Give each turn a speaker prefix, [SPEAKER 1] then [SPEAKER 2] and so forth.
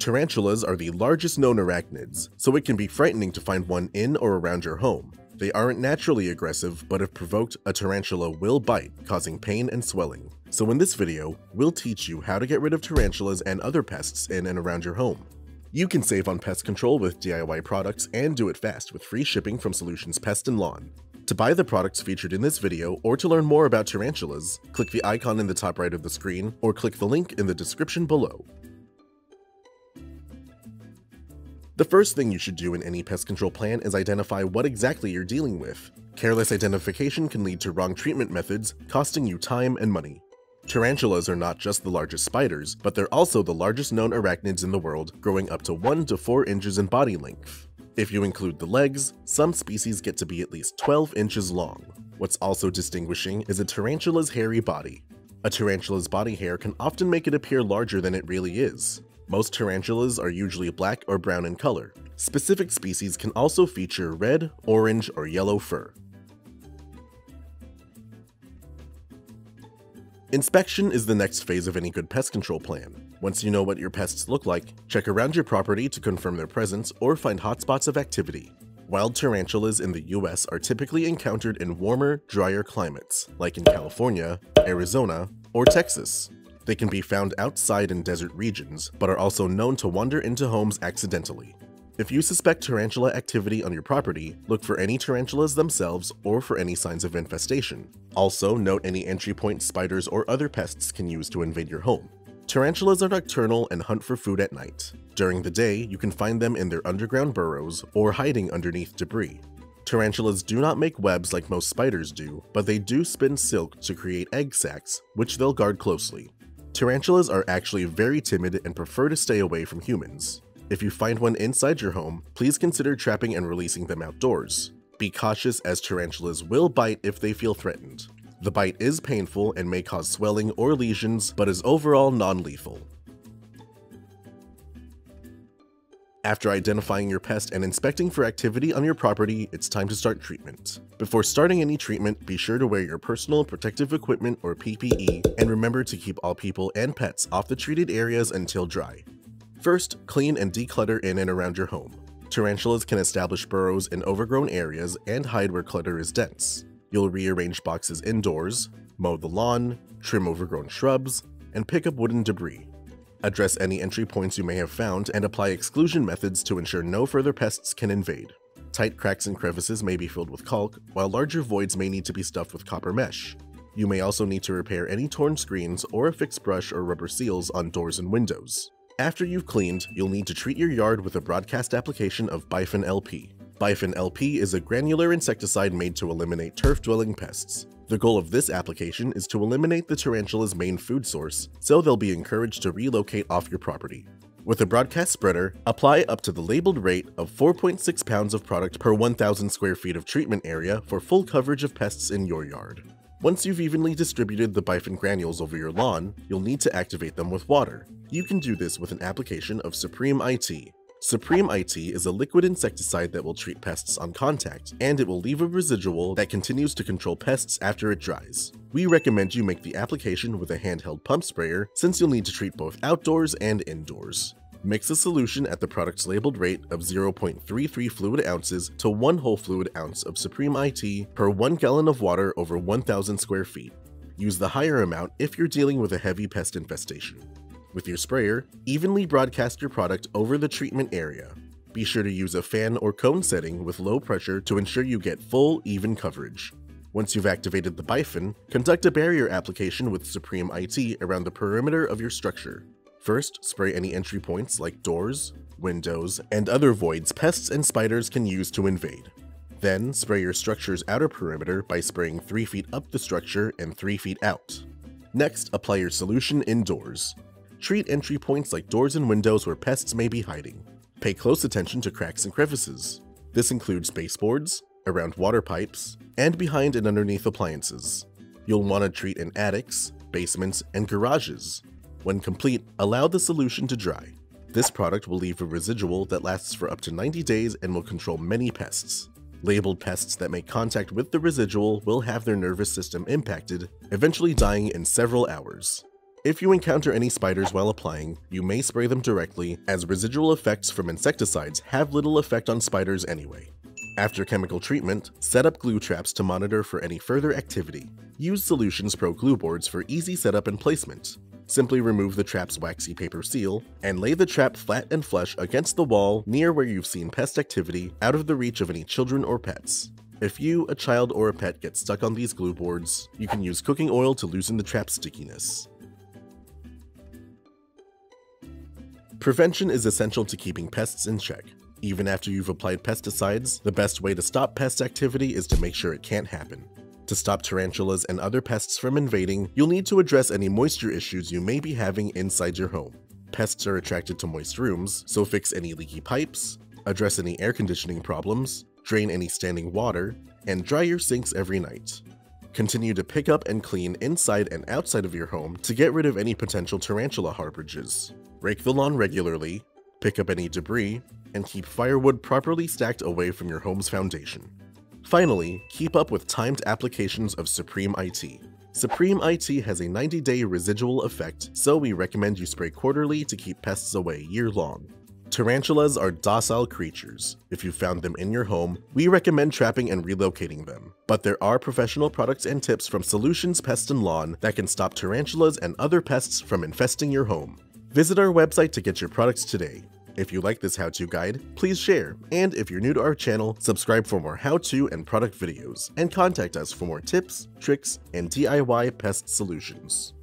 [SPEAKER 1] Tarantulas are the largest known arachnids, so it can be frightening to find one in or around your home. They aren't naturally aggressive, but if provoked, a tarantula will bite, causing pain and swelling. So in this video, we'll teach you how to get rid of tarantulas and other pests in and around your home. You can save on pest control with DIY products and do it fast with free shipping from Solutions Pest and Lawn. To buy the products featured in this video or to learn more about tarantulas, click the icon in the top right of the screen or click the link in the description below. The first thing you should do in any pest control plan is identify what exactly you're dealing with. Careless identification can lead to wrong treatment methods, costing you time and money. Tarantulas are not just the largest spiders, but they're also the largest known arachnids in the world, growing up to 1 to 4 inches in body length. If you include the legs, some species get to be at least 12 inches long. What's also distinguishing is a tarantula's hairy body. A tarantula's body hair can often make it appear larger than it really is. Most tarantulas are usually black or brown in color. Specific species can also feature red, orange, or yellow fur. Inspection is the next phase of any good pest control plan. Once you know what your pests look like, check around your property to confirm their presence or find hotspots of activity. Wild tarantulas in the US are typically encountered in warmer, drier climates, like in California, Arizona, or Texas. They can be found outside in desert regions, but are also known to wander into homes accidentally. If you suspect tarantula activity on your property, look for any tarantulas themselves or for any signs of infestation. Also, note any entry points spiders or other pests can use to invade your home. Tarantulas are nocturnal and hunt for food at night. During the day, you can find them in their underground burrows or hiding underneath debris. Tarantulas do not make webs like most spiders do, but they do spin silk to create egg sacs, which they'll guard closely. Tarantulas are actually very timid and prefer to stay away from humans. If you find one inside your home, please consider trapping and releasing them outdoors. Be cautious as tarantulas will bite if they feel threatened. The bite is painful and may cause swelling or lesions, but is overall non-lethal. After identifying your pest and inspecting for activity on your property, it's time to start treatment. Before starting any treatment, be sure to wear your personal protective equipment or PPE, and remember to keep all people and pets off the treated areas until dry. First, clean and declutter in and around your home. Tarantulas can establish burrows in overgrown areas and hide where clutter is dense. You'll rearrange boxes indoors, mow the lawn, trim overgrown shrubs, and pick up wooden debris. Address any entry points you may have found and apply exclusion methods to ensure no further pests can invade. Tight cracks and crevices may be filled with caulk, while larger voids may need to be stuffed with copper mesh. You may also need to repair any torn screens or affix brush or rubber seals on doors and windows. After you've cleaned, you'll need to treat your yard with a broadcast application of Bifen LP. Bifen LP is a granular insecticide made to eliminate turf-dwelling pests. The goal of this application is to eliminate the tarantula's main food source, so they'll be encouraged to relocate off your property. With a broadcast spreader, apply up to the labeled rate of 4.6 pounds of product per 1,000 square feet of treatment area for full coverage of pests in your yard. Once you've evenly distributed the Bifen granules over your lawn, you'll need to activate them with water. You can do this with an application of Supreme IT, Supreme IT is a liquid insecticide that will treat pests on contact, and it will leave a residual that continues to control pests after it dries. We recommend you make the application with a handheld pump sprayer since you'll need to treat both outdoors and indoors. Mix a solution at the product's labeled rate of 0.33 fluid ounces to 1 whole fluid ounce of Supreme IT per 1 gallon of water over 1,000 square feet. Use the higher amount if you're dealing with a heavy pest infestation. With your sprayer, evenly broadcast your product over the treatment area. Be sure to use a fan or cone setting with low pressure to ensure you get full, even coverage. Once you've activated the Bifen, conduct a barrier application with Supreme IT around the perimeter of your structure. First, spray any entry points like doors, windows, and other voids pests and spiders can use to invade. Then, spray your structure's outer perimeter by spraying 3 feet up the structure and 3 feet out. Next, apply your solution indoors. Treat entry points like doors and windows where pests may be hiding. Pay close attention to cracks and crevices. This includes baseboards, around water pipes, and behind and underneath appliances. You'll want to treat in attics, basements, and garages. When complete, allow the solution to dry. This product will leave a residual that lasts for up to 90 days and will control many pests. Labeled pests that make contact with the residual will have their nervous system impacted, eventually dying in several hours. If you encounter any spiders while applying, you may spray them directly, as residual effects from insecticides have little effect on spiders anyway. After chemical treatment, set up glue traps to monitor for any further activity. Use Solutions Pro glue boards for easy setup and placement. Simply remove the trap's waxy paper seal, and lay the trap flat and flush against the wall near where you've seen pest activity out of the reach of any children or pets. If you, a child, or a pet get stuck on these glue boards, you can use cooking oil to loosen the trap's stickiness. Prevention is essential to keeping pests in check. Even after you've applied pesticides, the best way to stop pest activity is to make sure it can't happen. To stop tarantulas and other pests from invading, you'll need to address any moisture issues you may be having inside your home. Pests are attracted to moist rooms, so fix any leaky pipes, address any air conditioning problems, drain any standing water, and dry your sinks every night. Continue to pick up and clean inside and outside of your home to get rid of any potential tarantula harborages. Rake the lawn regularly, pick up any debris, and keep firewood properly stacked away from your home's foundation. Finally, keep up with timed applications of Supreme IT. Supreme IT has a 90-day residual effect, so we recommend you spray quarterly to keep pests away year-long. Tarantulas are docile creatures. If you found them in your home, we recommend trapping and relocating them. But there are professional products and tips from Solutions Pest and Lawn that can stop tarantulas and other pests from infesting your home. Visit our website to get your products today. If you like this how-to guide, please share, and if you're new to our channel, subscribe for more how-to and product videos, and contact us for more tips, tricks, and DIY pest solutions.